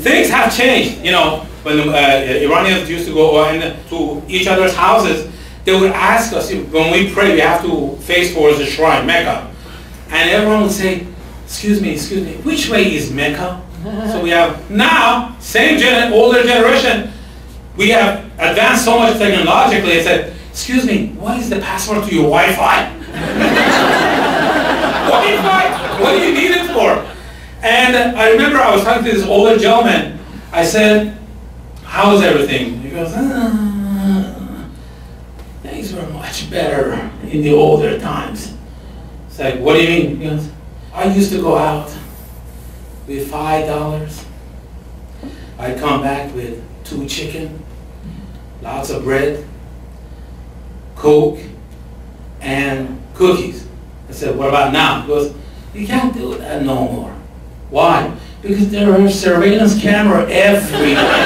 things have changed. You know, when uh, Iranians used to go to each other's houses, they would ask us, when we pray, we have to face towards the shrine, Mecca. And everyone would say, excuse me, excuse me, which way is Mecca? so we have now, same gen older generation, we have advanced so much technologically, I said, excuse me, what is the password to your Wi-Fi? Wi-Fi? What do you need it for? And I remember I was talking to this older gentleman. I said, how's everything? He goes, ah, things were much better in the older times. It's like, what do you mean? He goes, I used to go out with five dollars. I'd come back with two chicken, lots of bread, Coke, and cookies. I said, what about now? He goes, you can't do that no more. Why? Because there are surveillance camera everywhere.